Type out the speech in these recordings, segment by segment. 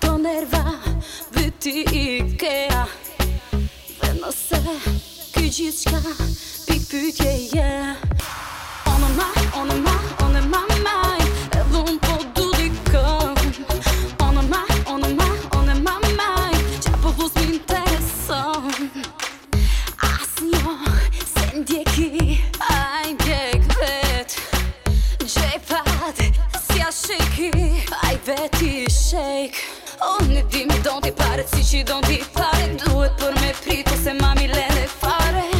do nerva Byty Ikea Venose ky gjithçka Pik pytje je yeah. Onë ma, onë ma, onë ma maj Edhe unë po du dikon Onë ma, onë ma, um onë ma maj Qa po vus mi intereson As njo, se ndjeki Aj ndjek vet Gjepat, si a shiki Aj veti shake. Oh, ne dimmi, don't depart, si ci don't depart Do it për me prit, ose mami lene fare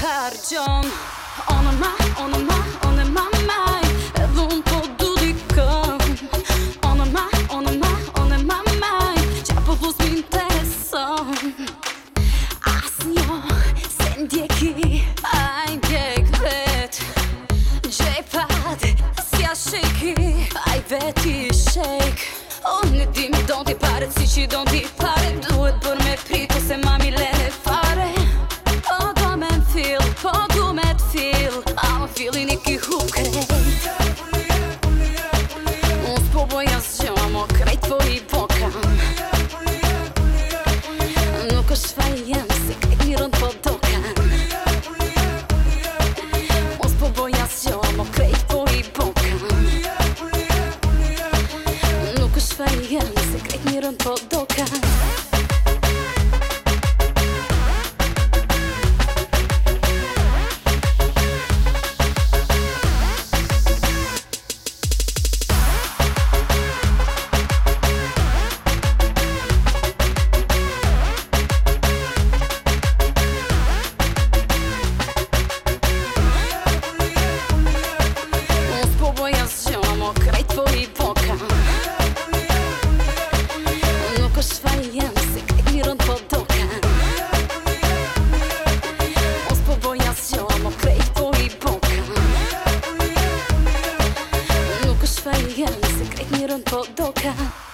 kjo t'hargjon Onë ma, onë ma, onë ma maj, edhe unë po du dikëm Onë ma, onë ma, onë ma maj, qa po vus m'intereson As njo, se ndjeki, aj ndjek vet Gjepat, si a sheki, aj vet i shek Unë e di mi don t'i pare, si që don t'i cichu ukryj Spróbuj ja zziąłam okraj twoi boka No koszwa język i rąd podoka Spróbuj eu zziąłam okraj twoi boka No koszwa język i rąd podoka igen Secretni runt på dockan